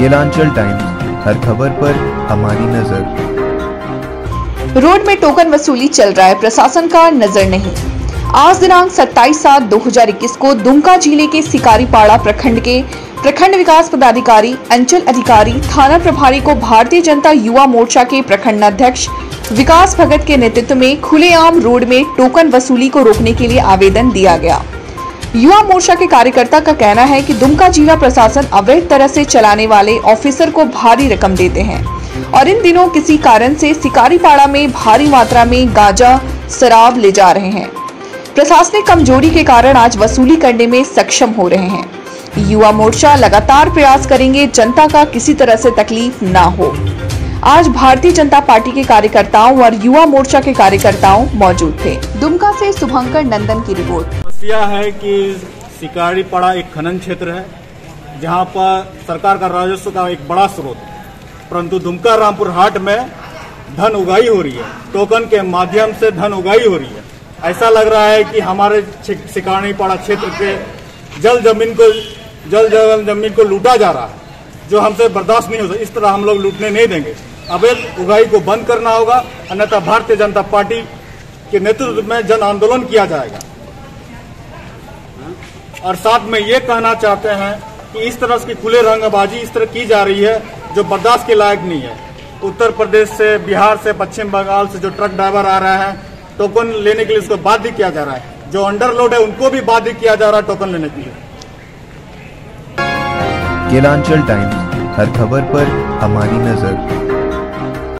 Kelanchal times, हर खबर पर हमारी नज़र। रोड में टोकन वसूली चल रहा है, प्रशासन का नज़र नहीं। आज दिनांक 27 सात 2021 को दुमका ज़िले के सिकारीपाड़ा प्रखंड के प्रखंड विकास पदाधिकारी, अंचल अधिकारी, थाना प्रभारी को भारतीय जनता युवा मोर्चा के प्रखंड अध्यक्ष विकास भगत के नेतृत्व में खुलेआम रोड में टोकन वसूली को रोकने के लिए आवेदन दिया गया। युवा मोर्चा के कार्यकर्ता का कहना है कि दुमका जिला प्रशासन अवैध तरह से चलाने वाले ऑफिसर को भारी रकम देते हैं। और इन दिनों किसी कारण से सिकारीपाड़ा में भारी मात्रा में गांजा, शराब ले जा रहे हैं। प्रशासनिक कमज़ोरी के कारण आज वसूली करने में सक्षम हो रहे हैं। युवा मोर्चा लगातार प्रयास करेंगे, जनता का किसी तरह से तकलीफ़ ना हो। आज भारतीय जनता पार्टी के कार्यकर्ताओं और युवा मोर्चा के कार्यकर्ताओं मौजूद थे। दुमका से शुभंकर नंदन की रिपोर्ट। समस्या है कि शिकारी पड़ा एक खनन क्षेत्र है, जहाँ पर सरकार का राजस्व का एक बड़ा स्रोत परंतु दुमका रामपुर हाट में धन उगाई हो रही है, टोकन के माध्यम से धन उगाई हो रही है। ऐसा लग रहा है कि हमारे शिकारी पड़ा क्षेत्र के जल ज़मीन को, जल जल ज़मीन को लूटा जा रहा है, जो हमसे बर्दाश्त नहीं हो सकता। इस तरह हम लोग लूटने नहीं देंगे। अवैध उगाई को बंद करना होगा, अन्यथा भारतीय जनता पार्टी के नेतृत्व में जन आंदोलन किया जाएगा। और साथ में ये कहना चाहते हैं कि इस तरह की खुले रंगबाजी इस तरह की जा रही है जो बर्दाश्त के लायक नहीं है। उत्तर प्रदेश से, बिहार से, पश्चिम बंगाल से जो ट्रक ड्राइवर आ रहे हैं, टोकन लेने के लिए उसको बाध्य किया जा रहा है। जो अंडरलोड है, उनको भी बाध्य किया जा रहा है टोकन लेने के लिए। केलांचल टाइम्स, हर खबर पर हमारी नज़र।